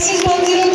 Vocês vão ter um